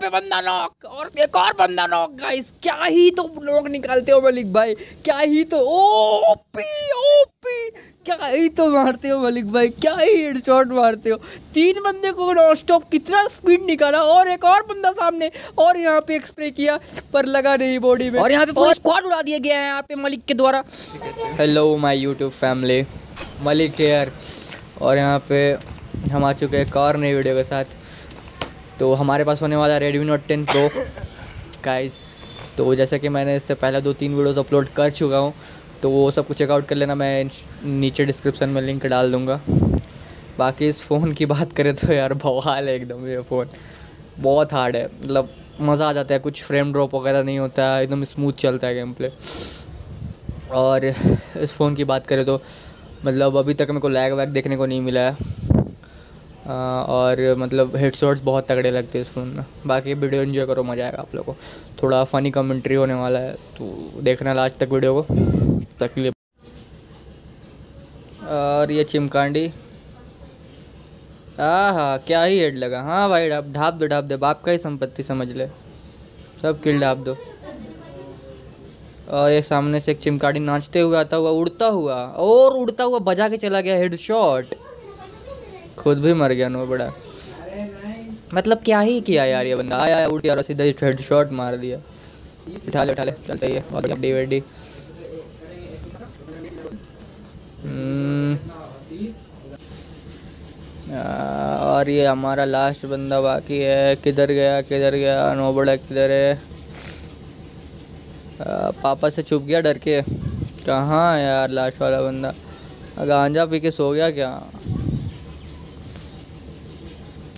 पे बंदा नॉक और एक और बंदा नॉक गाइस क्या ही तो नॉक निकालते हो मलिक भाई क्या ही तो ओपी ओपी क्या ही तो मारते हो मलिक भाई क्या ही हेडशॉट मारते हो। तीन बंदे को नॉन स्टॉप कितना स्पीड निकाला और एक और बंदा सामने और यहाँ पे एक स्प्रे किया पर लगा नहीं बॉडी में। और यहाँ पे पूरा स्क्वाड उड़ा दिया गया है यहाँ पे मलिक के द्वारा। Hello my YouTube family Malik care और यहाँ पे हम आ चुके हैं एक और नई वीडियो के साथ। तो हमारे पास होने वाला Redmi Note ten Pro guys तो जैसे कि मैंने इससे पहले दो तीन वीडियोस अपलोड कर चुका हूँ तो वो सब कुछ चेकआउट कर लेना, मैं नीचे डिस्क्रिप्शन में लिंक डाल दूँगा। बाकी इस फ़ोन की बात करें तो यार बवाल है एकदम ये फ़ोन बहुत हार्ड है मतलब मज़ा आ जाता है, कुछ फ्रेम ड्रॉप वगैरह नहीं होता है एकदम स्मूथ चलता है गेम प्ले और इस फ़ोन की बात करें तो मतलब अभी तक मेरे को लैग वैग देखने को नहीं मिला है। और मतलब हेडशॉट्स बहुत तगड़े लगते हैं इस फ़ोन में। बाकी वीडियो एंजॉय करो, मज़ा आएगा आप लोगों को। थोड़ा फ़नी कमेंट्री होने वाला है तो देखना लास्ट तक वीडियो को। तकलीफ़ और ये चिमकांडी। हाँ हाँ क्या ही हेड लगा। हाँ भाई ढाप ढाप दो ढाप दे। बाप का ही संपत्ति समझ ले। सब किल ढाप दो। और ये सामने से एक चिमकाड़ी नाचते हुए आता हुआ, उड़ता हुआ, और उड़ता हुआ बजा के चला गया हेड शॉट खुद भी मर गया नो बड़ा। मतलब क्या ही किया यार ये बंदा? आया उठ गया और सीधा हेड शॉट मार दिया। उठा ले उठा ले चल सही है और डी वेडी और ये हमारा लास्ट बंदा बाकी है। किधर गया किधर गया? नो बड़ा किधर है? आ, पापा से छुप गया डर के? कहाँ यार लास्ट वाला बंदा? गांजा पी के सो गया क्या?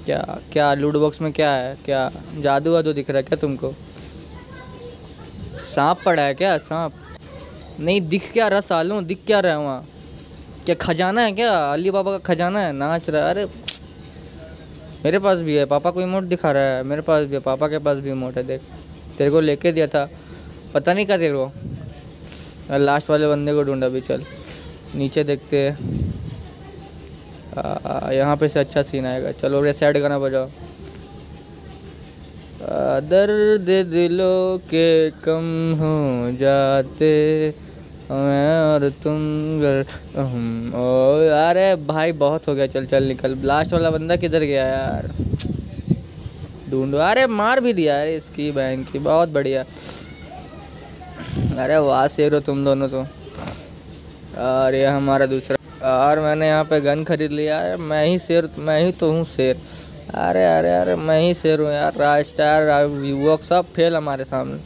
क्या क्या लूड बॉक्स में क्या है? क्या जादू वादू दिख रहा है क्या तुमको? सांप पड़ा है क्या? सांप? नहीं, दिख क्या रहा सालों? दिख क्या रहा है वहाँ? क्या खजाना है क्या? अली बाबा का खजाना है? नाच रहा है। अरे, मेरे पास भी है। पापा को इमोट दिखा रहा है। मेरे पास भी है। पापा के पास भी इमोट है। देख, तेरे को लेके दिया था। पता नहीं क्या तेरे को। लास्ट वाले बंदे को ढूंढा भी, चल। नीचे देखते हैं। यहाँ पे से अच्छा सीन आएगा। चलो रे साइड गाना बजाओ। दर्द दिलों के कम हो जाते मैं और तुम हम ओ, अरे भाई, बहुत हो गया। चल चल, निकल। लास्ट वाला बंदा किधर गया यार? ढूंढो। अरे, मार भी दिया अरे इसकी बैंक की। बहुत बढ़िया। अरे वाह हो तुम दोनों तो। अरे हमारा दूसरा और मैंने यहाँ पे गन खरीद लिया है। मैं ही शेर, मैं ही तो हूँ शेर। अरे अरे अरे, मैं ही शेर हूँ यार। राज स्टार युवक सब फेल हमारे सामने।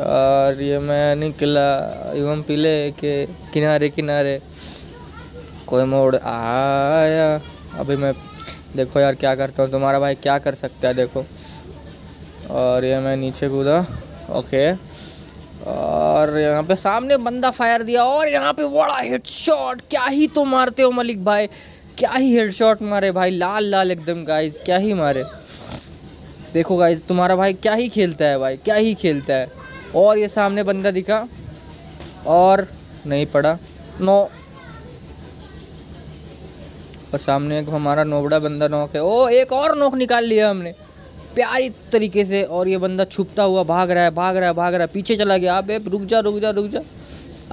और ये मैं निकला एवं पीले के किनारे किनारे। कोई मोड़ आया। अभी मैं, देखो यार क्या करता हूँ। तुम्हारा भाई क्या कर सकता है, देखो। और ये मैं नीचे कूदा। ओके। और यहाँ पे सामने बंदा फायर दिया और यहाँ पे बड़ा हेडशॉट क्या ही तो मारते हो मलिक भाई? क्या ही हेडशॉट मारे भाई? लाल लाल एकदम गाइज़ क्या ही मारे? देखो गाइस तुम्हारा भाई क्या ही खेलता है भाई? क्या ही खेलता है? और ये सामने बंदा दिखा और नहीं पड़ा। नो। और सामने एक हमारा नोबड़ा बंदा नोक है। ओ, एक और नोक निकाल लिया हमने। प्यारी तरीके से और ये बंदा छुपता हुआ भाग रहा है, भाग रहा है, भाग रहा है। पीछे चला गया। अब रुक जा रुक जा रुक जा।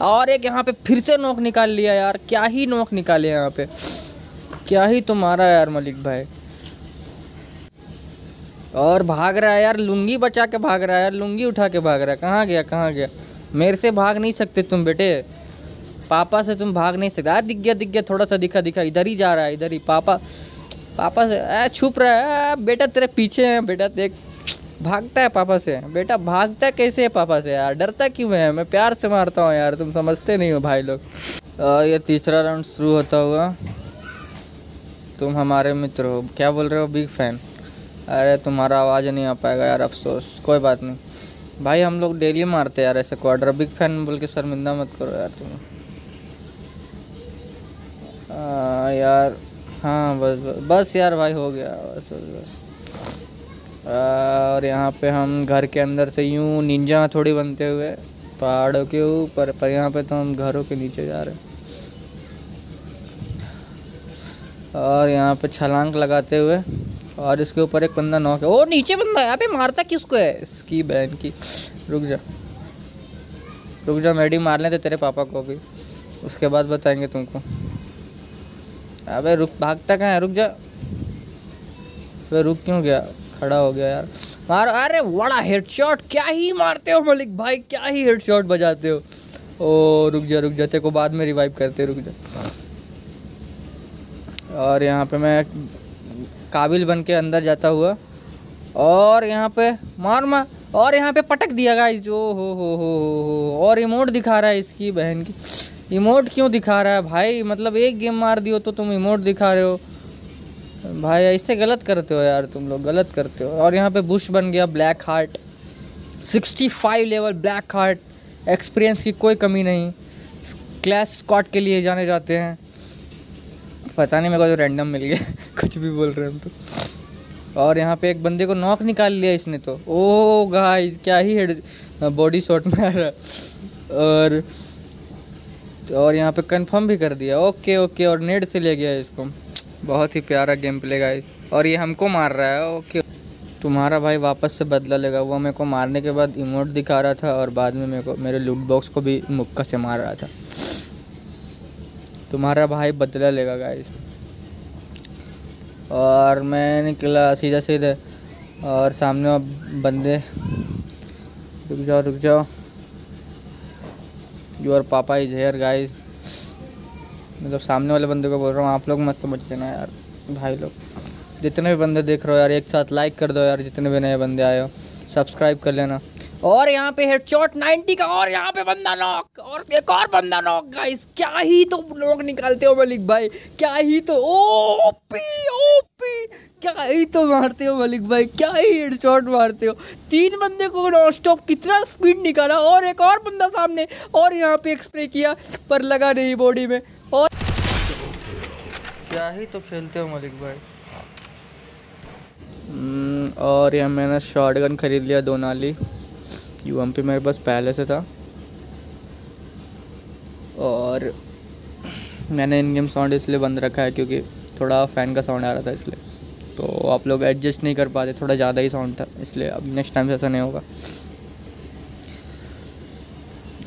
और एक यहाँ पे फिर से नोक निकाल लिया यार। क्या ही नोक निकाले यहाँ पे। क्या ही तुम्हारा यार मलिक भाई। और भाग रहा है यार। लुंगी बचा के भाग रहा है यार। लुंगी उठा के भाग रहा है। कहाँ गया कहाँ गया? मेरे से भाग नहीं सकते तुम बेटे। पापा से तुम भाग नहीं सकते। यार दिख गया दिख गया। थोड़ा सा दिखा दिखा। इधर ही जा रहा है, इधर ही। पापा पापा से छुप रहा है बेटा तेरे पीछे है बेटा देख भागता है पापा से बेटा भागता कैसे है पापा से यार डरता क्यों है मैं प्यार से मारता हूँ यार तुम समझते नहीं हो भाई लोग। ये तीसरा राउंड शुरू होता हुआ तुम हमारे मित्र हो क्या बोल रहे हो बिग फ़ैन अरे तुम्हारा आवाज़ नहीं आ पाएगा यार अफसोस कोई बात नहीं। भाई हम लोग डेली मारते यार ऐसे क्वार्टर बिग फ़ैन बोल के शर्मिंदा मत करो यार तुम। आ, यार हाँ बस बस बस यार भाई हो गया, बस बस बस। और यहाँ पे हम घर के अंदर से यूँ निंजा थोड़ी बनते हुए पहाड़ों के ऊपर, पर यहाँ पे तो हम घरों के नीचे जा रहे हैं। और यहाँ पे छलांग लगाते हुए, और इसके ऊपर एक बंदा है ओ, नीचे बंदा है, अबे मारता किसको है? इसकी बहन की। रुक जा रुक जा मेडी मार लेते तेरे पापा को भी। उसके बाद बताएँगे तुमको। अबे रुक भागता कहाँ है, रुक जा। वे रुक क्यों गया? खड़ा हो गया यार। मार, अरे बड़ा हेडशॉट क्या ही मारते हो मलिक भाई, क्या ही हेडशॉट बजाते हो। ओ, रुक जा रुक जा, तेरे को बाद में रिवाइव करते रुक जा। और यहाँ पे मैं काबिल बन के अंदर जाता हुआ। और यहाँ पे, मार मार। और यहाँ पे पटक दिया गाइस जो हो हो हो हो और इमोट दिखा रहा है इसकी बहन की। इमोट क्यों दिखा रहा है? भाई मतलब एक गेम मार दियो तो तुम इमोट दिखा रहे हो। भाई ऐसे गलत करते हो यार तुम लोग, गलत करते हो। और यहाँ पे बुश बन गया, black heart. 65 level black heart. Experience की कोई कमी नहीं। क्लास स्कॉट के लिए जाने जाते हैं। पता नहीं मेरे को तो रैंडम मिल गया। कुछ भी बोल रहे हम तो। और यहाँ पे एक बंदे को नॉक निकाल लिया इसने तो। ओ गाइस क्या ही हेड बॉडी शॉट में आ रहा और और यहाँ पे कंफर्म भी कर दिया। ओके ओके और नेट से ले गया इसको। बहुत ही प्यारा गेम प्ले गाइस और ये हमको मार रहा है। ओके तुम्हारा भाई वापस से बदला लेगा। वो मेरे को मारने के बाद इमोट दिखा रहा था और बाद में मेरे को मेरे लूट बॉक्स को भी मुक्का से मार रहा था। तुम्हारा भाई बदला लेगा गाइस और मैं निकला सीधा सीधे और सामने बंदे रुक जाओ रुक जाओ। योर पापा इज़ हेयर गाइज़ मतलब सामने वाले बंदे को बोल रहा हूँ, आप लोग मत समझ लेना यार, भाई लोग। जितने भी बंदे देख रहे हो यार, एक साथ लाइक कर दो यार, जितने भी नए बंदे आए हो सब्सक्राइब कर लेना। और यहाँ पे हेडशॉट 90 का और यहाँ पे बंदा नॉक और एक और बंदा नॉक गाइस क्या ही तो लोग निकालते हो मलिक भाई क्या ही तो ओपी ओपी क्या ही तो मारते हो मलिक भाई क्या ही हेडशॉट मारते हो। तीन बंदे को नॉन स्टॉप कितना स्पीड निकाला और एक और बंदा सामने और यहाँ पे एक्सप्रे किया पर लगा नहीं बॉडी में और क्या ही तो खेलते हो मलिक भाई। हम्म, और यहाँ मैंने शॉर्ट गन खरीद लिया दो नाली। यू एम पी मेरे पास पहले से था। और मैंने इन गेम साउंड इसलिए बंद रखा है क्योंकि थोड़ा फ़ैन का साउंड आ रहा था इसलिए। तो आप लोग एडजस्ट नहीं कर पाते, थोड़ा ज़्यादा ही साउंड था इसलिए अब नेक्स्ट टाइम से ऐसा नहीं होगा।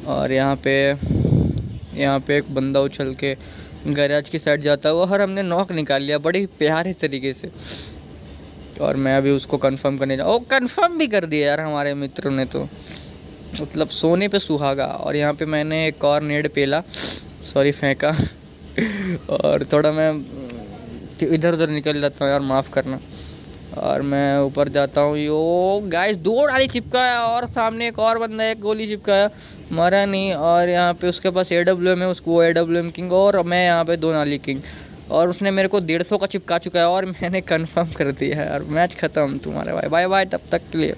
और यहाँ पे यहाँ पे एक बंदा उछल के गैराज की साइड जाता हुआ हर हमने नॉक निकाल लिया बड़े प्यारे तरीके से। और मैं अभी उसको कंफर्म करने जा ओ कंफर्म भी कर दिया यार हमारे मित्रों ने तो। मतलब सोने पे सुहागा। और यहाँ पे मैंने एक और नेड पेला। सॉरी फेंका। और थोड़ा मैं इधर उधर निकल जाता हूँ यार, माफ़ करना। और मैं ऊपर जाता हूँ। यो गाइस दो डाली चिपकाया और सामने एक और बंदा, एक गोली चिपकाया। मरा नहीं। और यहाँ पे उसके पास ए डब्ल्यू एम है, उसको ए डब्ल्यू एम किंग और मैं यहाँ पे दो नाली किंग और उसने मेरे को डेढ़ सौ का चिपका चुका है और मैंने कंफर्म कर दिया है। और मैच ख़त्म, तुम्हारे भाई। बाय बाय तब तक के लिए।